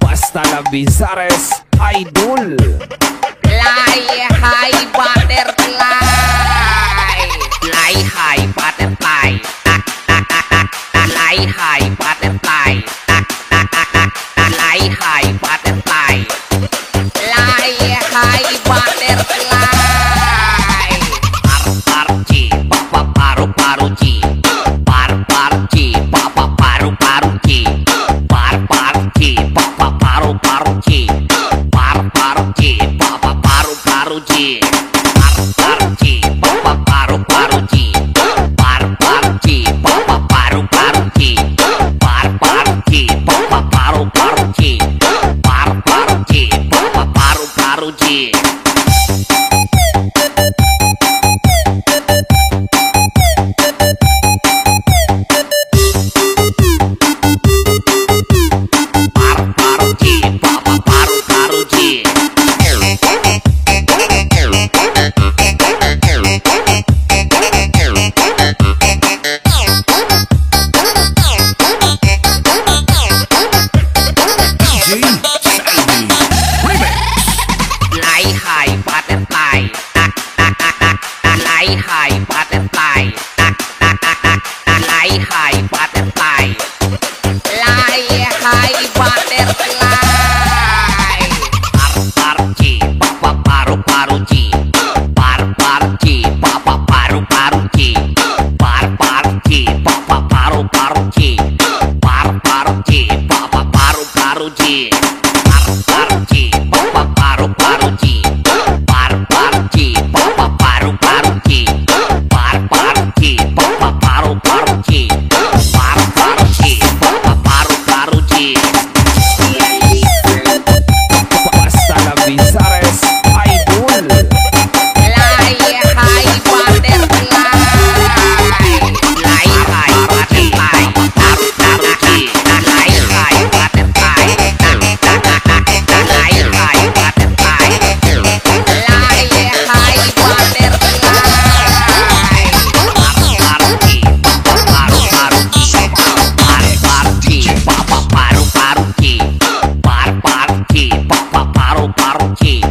Basta la Bizares Idol Fly paruti, paru paruti, paru paru paruti. Hey.